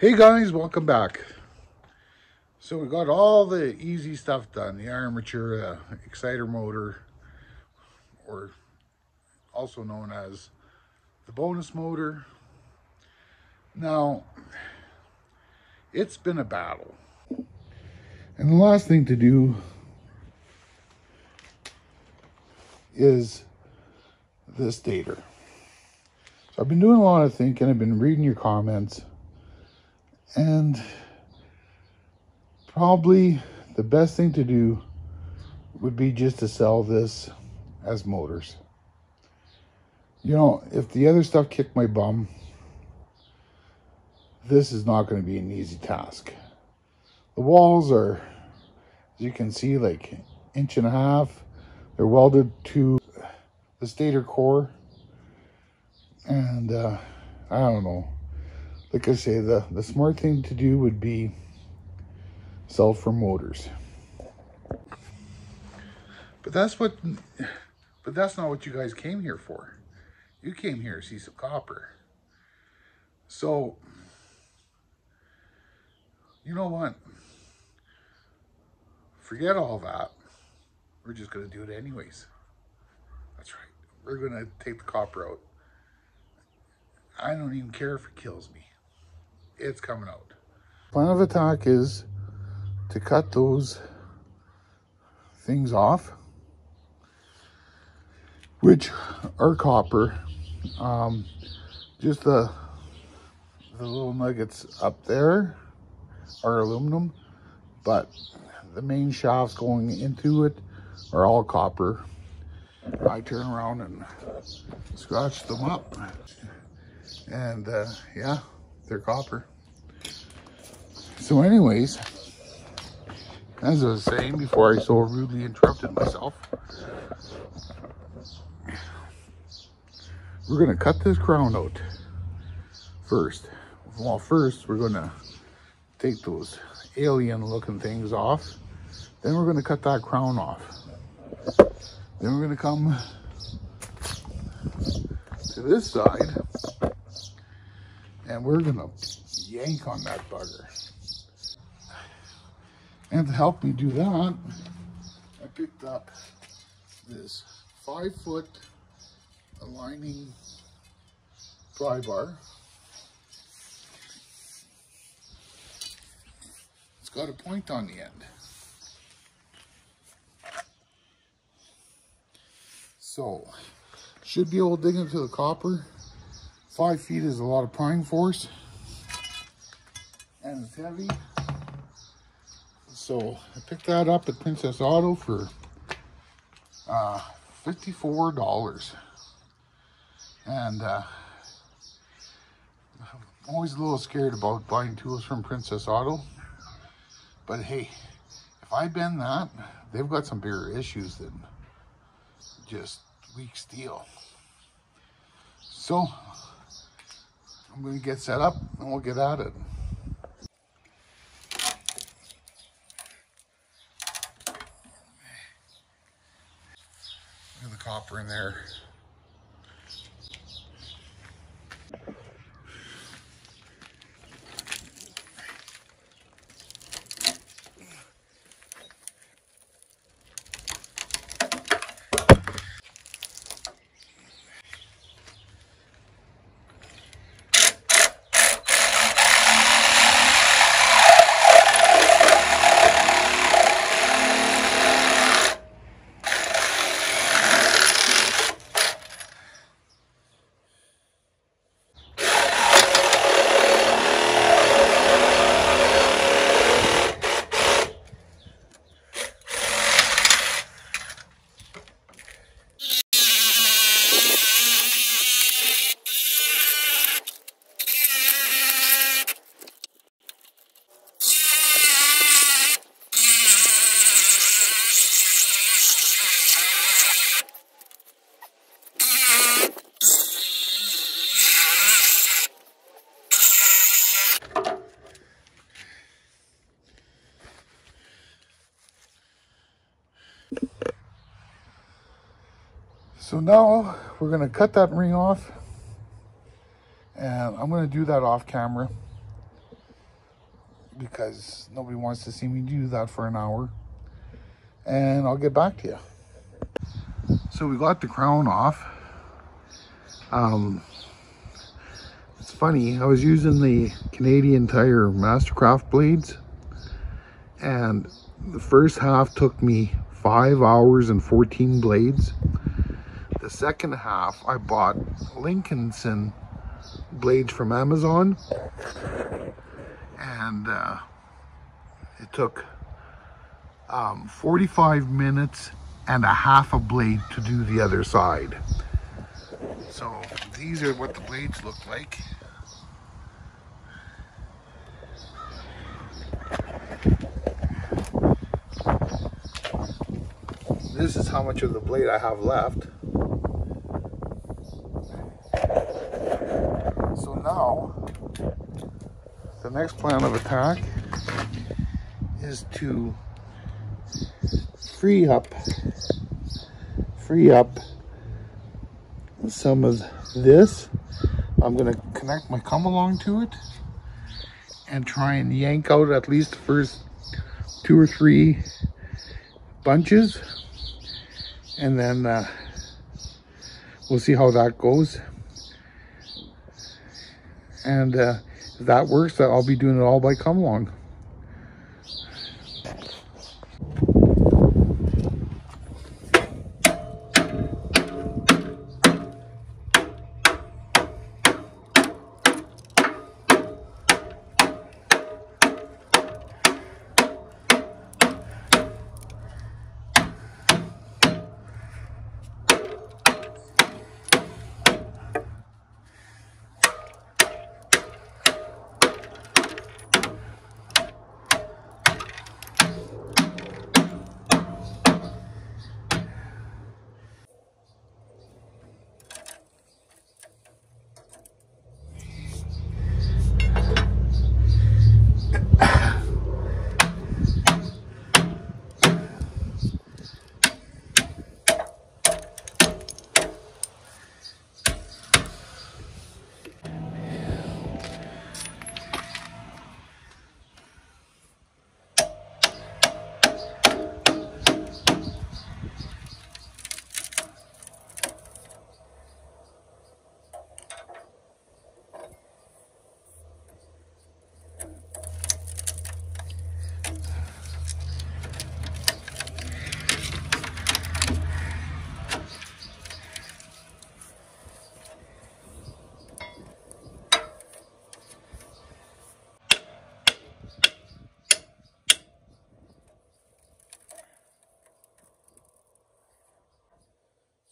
Hey guys, welcome back. So we got all the easy stuff done. The armature, uh, exciter motor, or also known as the bonus motor. Now, it's been a battle. And the last thing to do is this stator. So I've been doing a lot of thinking. I've been reading your comments. And probably the best thing to do would be just to sell this as motors. You know, if the other stuff kicked my bum, this is not going to be an easy task. The walls are, as you can see, like inch and a half. They're welded to the stator core. And uh, I don't know like I say, the, the smart thing to do would be sell for motors. But that's what, but that's not what you guys came here for. You came here to see some copper. So, you know what? Forget all that. We're just going to do it anyways. That's right. We're going to take the copper out. I don't even care if it kills me it's coming out. Plan of attack is to cut those things off, which are copper. Um, just the, the little nuggets up there are aluminum, but the main shafts going into it are all copper. I turn around and scratch them up. And uh, yeah, they're copper. So anyways, as I was saying before I so rudely interrupted myself, we're gonna cut this crown out first. Well, first we're gonna take those alien looking things off. Then we're gonna cut that crown off. Then we're gonna come to this side and we're gonna yank on that bugger. And to help me do that, I picked up this five foot aligning pry bar. It's got a point on the end. So, should be able to dig into the copper. Five feet is a lot of prying force. And it's heavy. So I picked that up at Princess Auto for uh, $54. And uh, I'm always a little scared about buying tools from Princess Auto. But hey, if I bend that, they've got some bigger issues than just weak steel. So I'm going to get set up and we'll get at it. Copper in there. Now we're going to cut that ring off. And I'm going to do that off camera. because nobody wants to see me do that for an hour. And I'll get back to you. So we got the crown off. Um, it's funny, I was using the Canadian Tire Mastercraft blades and the first half took me five hours and 14 blades. Second half I bought Lincolnson blades from Amazon and uh, it took um, 45 minutes and a half a blade to do the other side. So these are what the blades look like. This is how much of the blade I have left. So now, the next plan of attack is to free up, free up some of this. I'm gonna connect my come along to it and try and yank out at least the first two or three bunches and then uh, we'll see how that goes and uh, that works I'll be doing it all by come along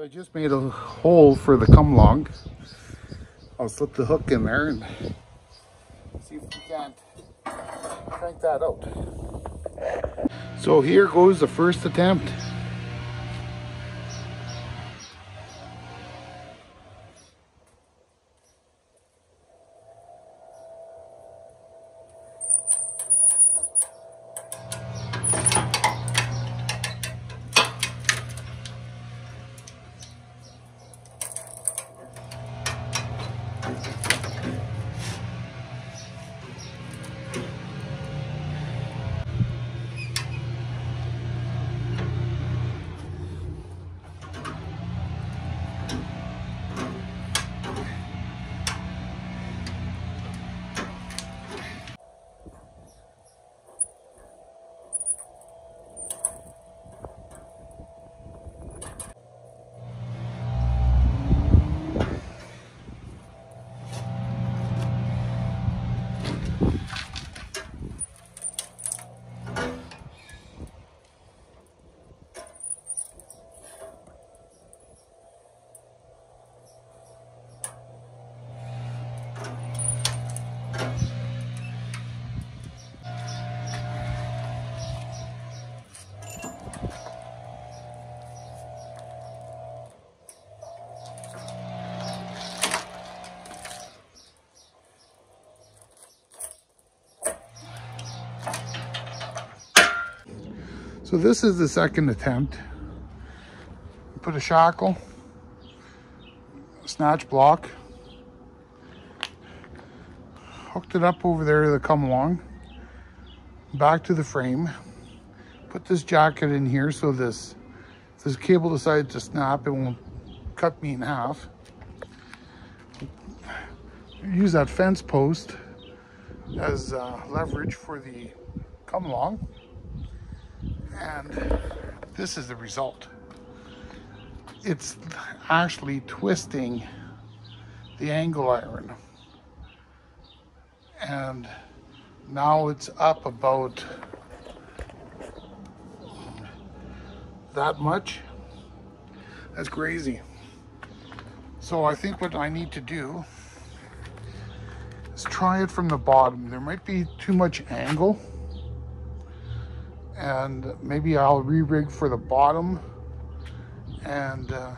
So I just made a hole for the come along. I'll slip the hook in there and see if we can't crank that out. So here goes the first attempt. So this is the second attempt. Put a shackle, a snatch block, hooked it up over there to come along. back to the frame, put this jacket in here so this, this cable decides to snap, it won't cut me in half. Use that fence post as uh, leverage for the come along. And this is the result. It's actually twisting the angle iron. And now it's up about that much. That's crazy. So I think what I need to do is try it from the bottom. There might be too much angle and maybe I'll re-rig for the bottom and uh,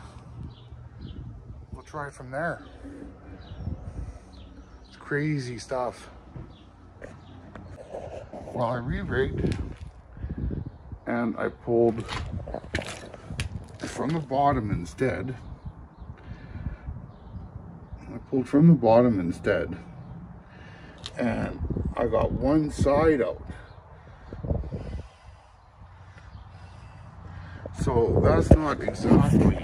we'll try from there. It's crazy stuff. Well, I re-rigged and I pulled from the bottom instead. I pulled from the bottom instead and I got one side out. So that's not exactly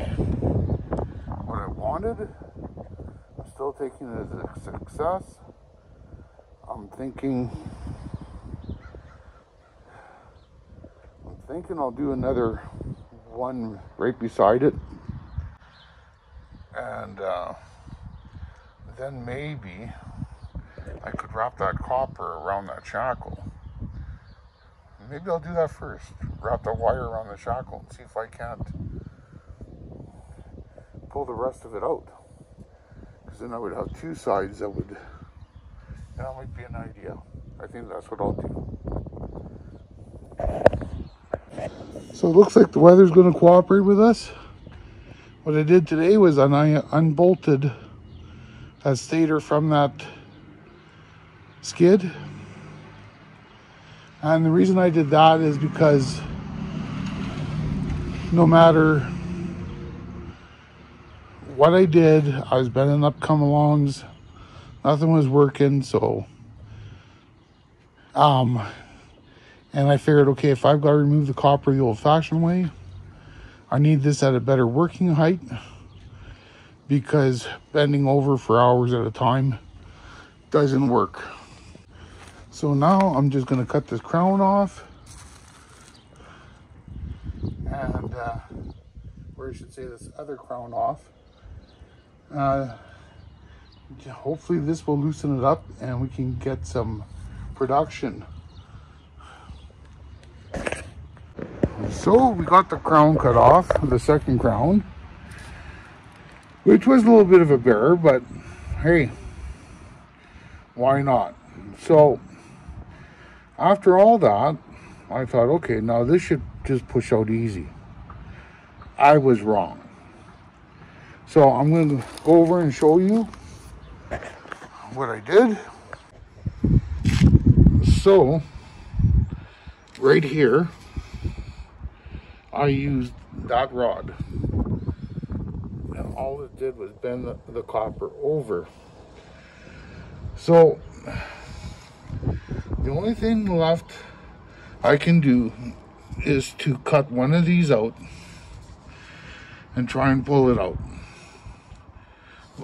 what I wanted. I'm still taking it as a success. I'm thinking I'm thinking I'll do another one right beside it. And uh, then maybe I could wrap that copper around that shackle. Maybe I'll do that first. Wrap the wire around the shackle and see if I can't pull the rest of it out. Because then I would have two sides that would, that might be an idea. I think that's what I'll do. So it looks like the weather's going to cooperate with us. What I did today was I unbolted that stator from that skid and the reason I did that is because no matter what I did, I was bending up come alongs, nothing was working, so um and I figured okay, if I've got to remove the copper the old fashioned way, I need this at a better working height because bending over for hours at a time doesn't work. So now I'm just going to cut this crown off. And, uh, or I should say this other crown off. Uh, hopefully this will loosen it up and we can get some production. So we got the crown cut off, the second crown, which was a little bit of a bear, but hey, why not? So after all that, I thought, okay, now this should just push out easy. I was wrong. So I'm going to go over and show you what I did. So, right here, I used that rod. And all it did was bend the, the copper over. So, the only thing left I can do is to cut one of these out and try and pull it out.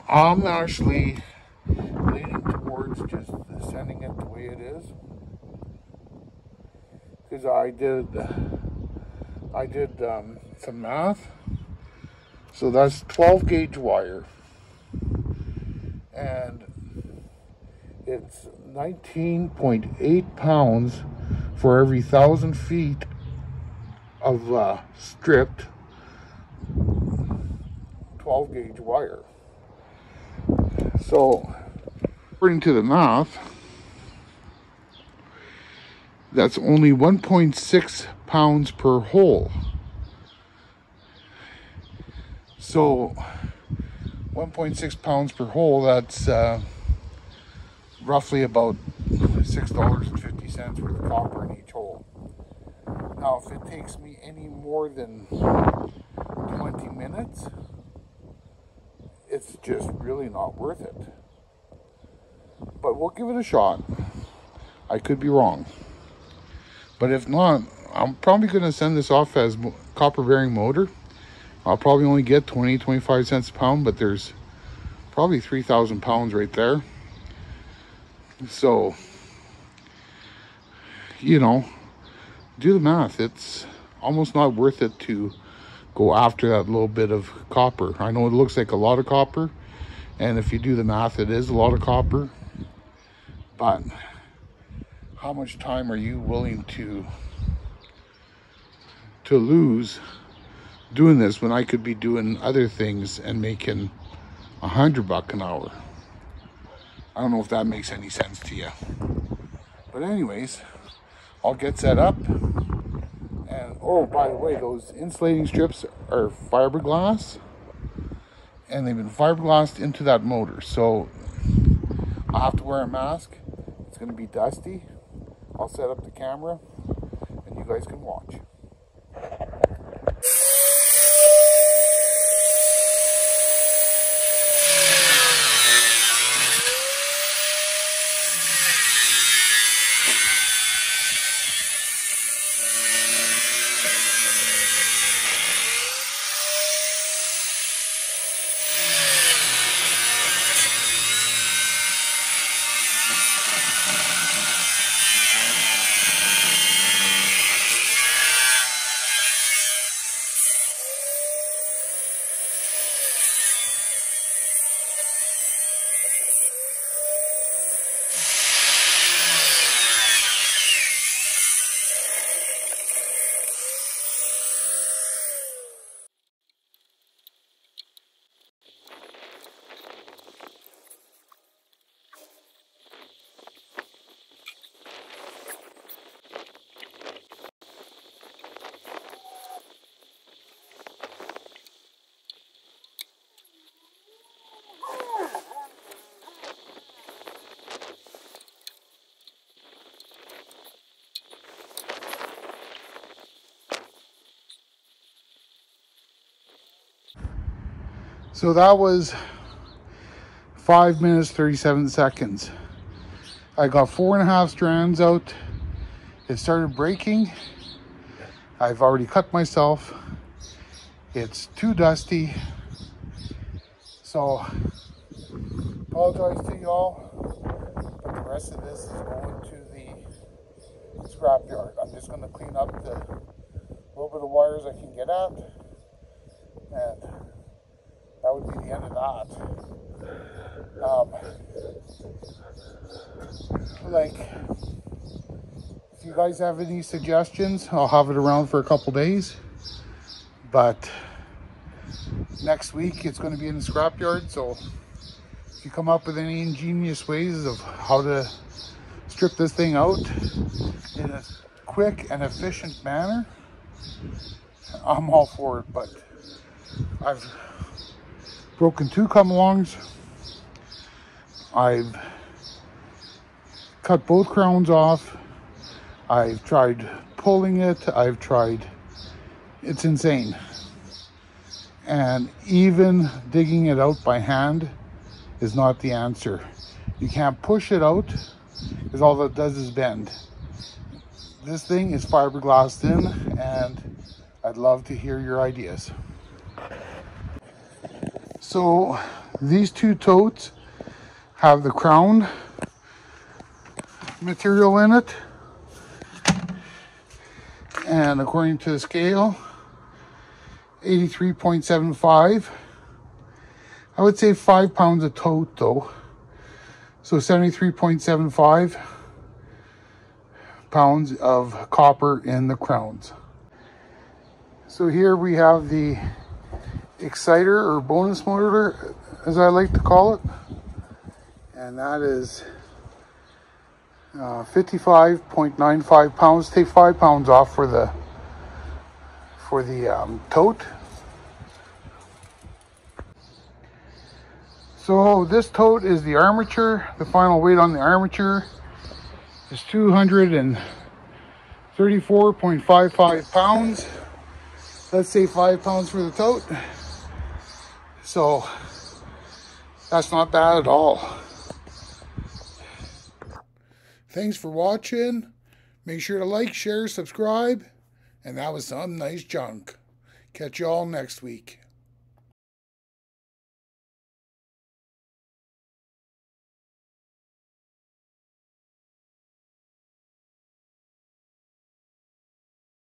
I'm actually leaning towards just sending it the way it is. Because I did I did um, some math. So that's 12 gauge wire. And it's 19.8 pounds for every thousand feet of uh, stripped 12 gauge wire. So, according to the math, that's only 1.6 pounds per hole. So, 1.6 pounds per hole, that's uh, roughly about $6.50 worth of copper in each hole. Now, if it takes me any more than 20 minutes, it's just really not worth it. But we'll give it a shot. I could be wrong. But if not, I'm probably going to send this off as copper bearing motor. I'll probably only get 20, 25 cents a pound, but there's probably 3,000 pounds right there. So, you know, do the math. It's almost not worth it to go after that little bit of copper. I know it looks like a lot of copper, and if you do the math, it is a lot of copper. But how much time are you willing to to lose doing this when I could be doing other things and making a hundred buck an hour? I don't know if that makes any sense to you. But anyways, I'll get set up. And oh, by the way, those insulating strips are fiberglass. And they've been fiberglassed into that motor. So I have to wear a mask. It's going to be dusty. I'll set up the camera and you guys can watch. So that was five minutes, 37 seconds. I got four and a half strands out. It started breaking. I've already cut myself. It's too dusty. So, apologize to y'all, but the rest of this is going to the scrapyard. I'm just going to clean up the little bit of wires I can get at and that would be the end of that. Um, like, if you guys have any suggestions, I'll have it around for a couple days. But next week it's going to be in the scrapyard. So if you come up with any ingenious ways of how to strip this thing out in a quick and efficient manner, I'm all for it. But I've broken two come-alongs. I've cut both crowns off. I've tried pulling it. I've tried, it's insane. And even digging it out by hand is not the answer. You can't push it out because all that does is bend. This thing is fiberglassed in and I'd love to hear your ideas. So these two totes have the crown material in it. And according to the scale, 83.75. I would say five pounds a tote though. So 73.75 pounds of copper in the crowns. So here we have the exciter or bonus motor as I like to call it. And that is uh, 55.95 pounds. Take five pounds off for the for the um, tote. So this tote is the armature. The final weight on the armature is 234.55 pounds. Let's say five pounds for the tote so that's not bad at all. Thanks for watching. Make sure to like, share, subscribe. And that was some nice junk. Catch you all next week.